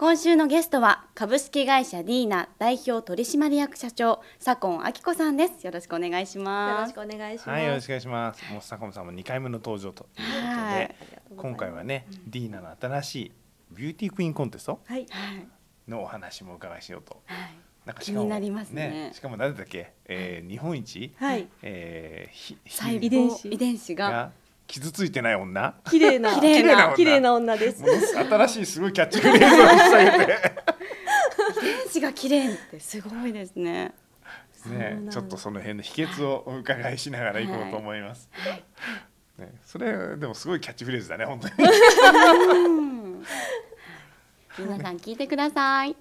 今週のゲストは株式会社ディーナ代表取締役社長左近明子さんです。よろしくお願いしよろますしくお願いします。はい、よろしくお願いします。もう坂本さんも2回目の登場ということで、はい今回はね、ディーナの新しいビューティークイーンコンテストのお話もお伺いしようと。はい。なんか気になりますね。しかも誰だっけ、えー、日本一、はい。えー、ひ細胞遺伝子遺伝子がが傷ついてない女？綺麗な 綺麗な綺麗な女です新しいすごいキャッチフレーズを引っ提げて。遺伝子が綺麗ってすごいですねねん、ちょっとその辺の秘訣をお伺いしながらいこうと思います。ね、それでもすごいキャッチフレーズだね、本当に。皆さん聞いてください